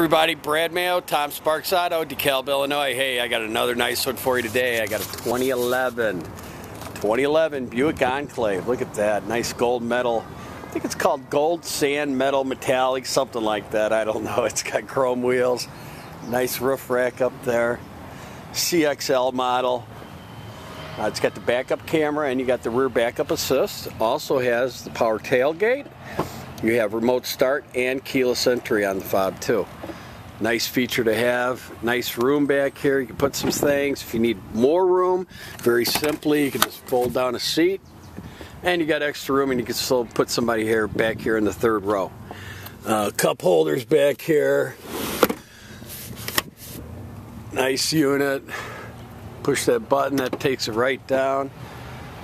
Everybody, Brad Mayo, Tom Sparks Auto, DeKalb, Illinois. Hey, I got another nice one for you today. I got a 2011, 2011 Buick Enclave. Look at that, nice gold metal. I think it's called gold sand metal metallic, something like that. I don't know. It's got chrome wheels, nice roof rack up there, CXL model. Uh, it's got the backup camera and you got the rear backup assist. Also has the power tailgate. You have remote start and keyless entry on the fob too. Nice feature to have. Nice room back here. You can put some things. If you need more room, very simply, you can just fold down a seat and you got extra room and you can still put somebody here back here in the third row. Uh, cup holders back here. Nice unit. Push that button, that takes it right down.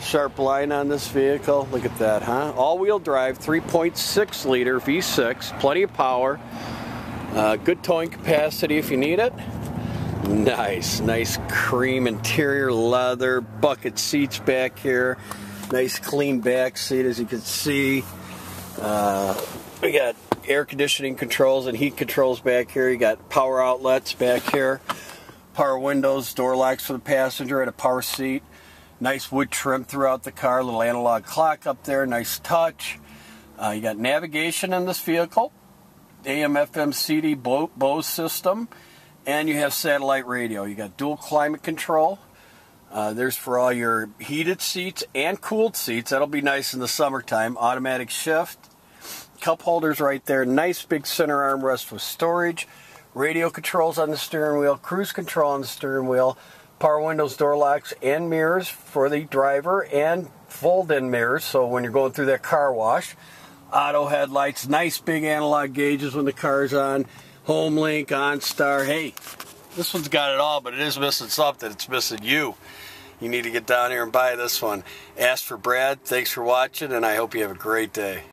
Sharp line on this vehicle. Look at that, huh? All-wheel drive, 3.6 liter V6, plenty of power. Uh, good towing capacity if you need it. Nice, nice cream interior leather, bucket seats back here. Nice clean back seat as you can see. Uh, we got air conditioning controls and heat controls back here. You got power outlets back here. Power windows, door locks for the passenger, and a power seat. Nice wood trim throughout the car, little analog clock up there, nice touch. Uh, you got navigation in this vehicle, AM, FM, CD Bose system, and you have satellite radio. You got dual climate control. Uh, there's for all your heated seats and cooled seats. That'll be nice in the summertime. Automatic shift. Cup holders right there. Nice big center armrest with storage. Radio controls on the steering wheel. Cruise control on the steering wheel power windows, door locks, and mirrors for the driver, and fold-in mirrors. So when you're going through that car wash, auto headlights, nice big analog gauges when the car's on, home link, OnStar. Hey, this one's got it all, but it is missing something. It's missing you. You need to get down here and buy this one. Ask for Brad. Thanks for watching, and I hope you have a great day.